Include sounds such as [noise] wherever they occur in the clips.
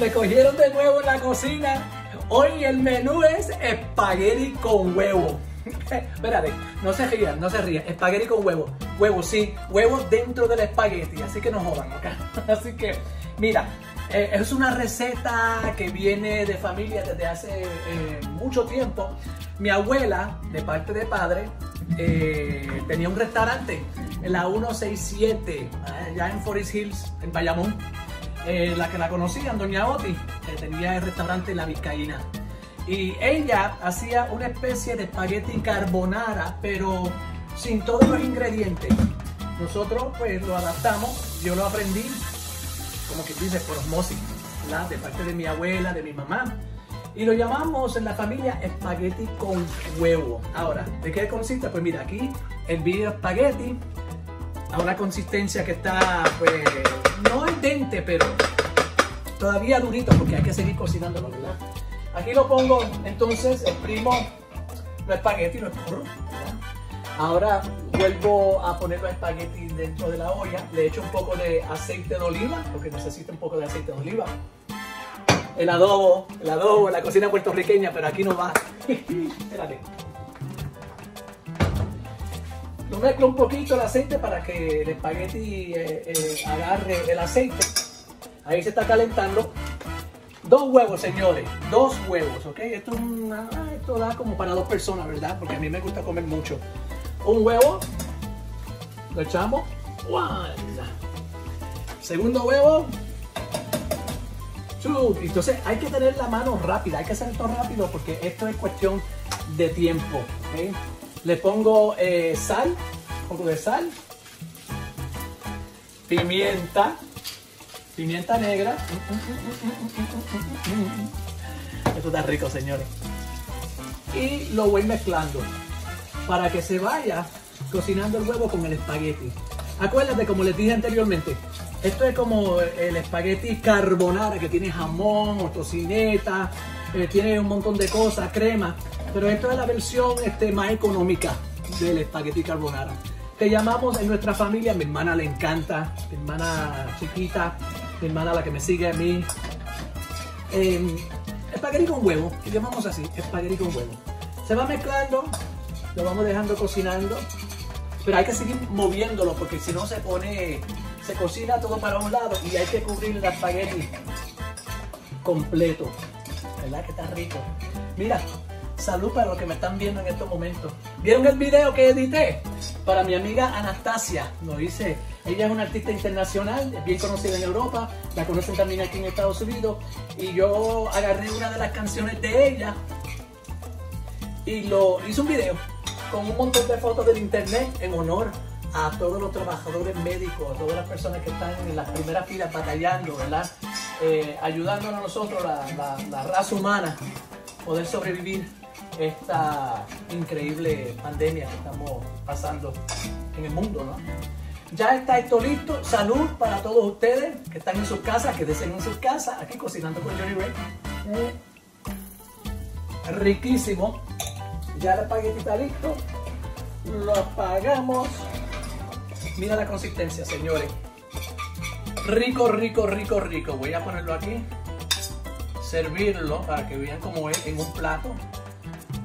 Me cogieron de nuevo en la cocina. Hoy el menú es espagueti con huevo. [laughs] Espérate, no se rían, no se rían. Espagueti con huevo. Huevo, sí, huevo dentro del espagueti. Así que no jodan acá. [laughs] Así que, mira, eh, es una receta que viene de familia desde hace eh, mucho tiempo. Mi abuela, de parte de padre, eh, tenía un restaurante en la 167, allá en Forest Hills, en Bayamón. La que la conocían, Doña Oti, que tenía el restaurante La Vizcaína. Y ella hacía una especie de espagueti carbonara, pero sin todos los ingredientes. Nosotros pues lo adaptamos, yo lo aprendí, como que dice, por osmosis, de parte de mi abuela, de mi mamá. Y lo llamamos en la familia espagueti con huevo. Ahora, ¿de qué consiste? Pues mira, aquí el espagueti a una consistencia que está, pues, no al pero todavía durito porque hay que seguir cocinándolo. Aquí lo pongo, entonces exprimo los espagueti, lo escurro. Ahora vuelvo a poner los espagueti dentro de la olla. Le echo un poco de aceite de oliva, porque necesita un poco de aceite de oliva. El adobo, el adobo, la cocina puertorriqueña, pero aquí no va. [laughs] Espérate. Mezclo un poquito el aceite para que el espagueti eh, eh, agarre el aceite. Ahí se está calentando. Dos huevos, señores. Dos huevos, ¿ok? Esto, esto da como para dos personas, ¿verdad? Porque a mí me gusta comer mucho. Un huevo. Lo echamos. Segundo huevo. Entonces hay que tener la mano rápida. Hay que hacer esto rápido porque esto es cuestión de tiempo. ¿ok? Le pongo eh, sal. Un poco de sal. Pimienta pimienta negra. Esto está rico, señores. Y lo voy mezclando para que se vaya cocinando el huevo con el espagueti. Acuérdate, como les dije anteriormente, esto es como el espagueti carbonara que tiene jamón o tocineta, eh, tiene un montón de cosas, crema, pero esto es la versión este, más económica del espagueti carbonara. Que llamamos en nuestra familia, mi hermana le encanta, mi hermana chiquita, mi hermana, la que me sigue a mí. Eh, espagueti con huevo, que llamamos así, espagueti con huevo. Se va mezclando, lo vamos dejando cocinando, pero hay que seguir moviéndolo porque si no se pone, se cocina todo para un lado y hay que cubrir el espagueti completo. ¿Verdad que está rico? Mira, salud para los que me están viendo en estos momentos. ¿Vieron el video que edité? Para mi amiga Anastasia, lo hice ella es una artista internacional, bien conocida en Europa, la conocen también aquí en Estados Unidos. Y yo agarré una de las canciones de ella y lo hice un video con un montón de fotos del internet en honor a todos los trabajadores médicos, a todas las personas que están en las primeras filas batallando, ¿verdad? Eh, ayudándonos a nosotros, la, la raza humana, poder sobrevivir esta increíble pandemia que estamos pasando en el mundo, ¿no? Ya está esto listo. Salud para todos ustedes que están en sus casas, que deseen en sus casas. Aquí cocinando con Johnny Ray. riquísimo. Ya el espagueti está listo. Lo apagamos. Mira la consistencia, señores. Rico, rico, rico, rico. Voy a ponerlo aquí. Servirlo para que vean cómo es en un plato.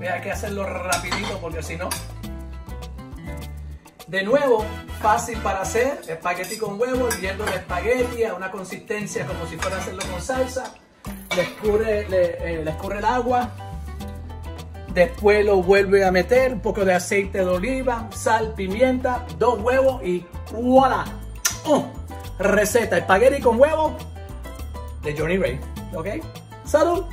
Hay que hacerlo rapidito porque si no... De nuevo, fácil para hacer, espagueti con huevo, hirviendo el espagueti a una consistencia como si fuera a hacerlo con salsa. Le escurre, le, eh, escurre el agua. Después lo vuelve a meter, un poco de aceite de oliva, sal, pimienta, dos huevos y ¡voilà! ¡Oh! Receta espagueti con huevo de Johnny Ray. ¿Ok? ¡Salud!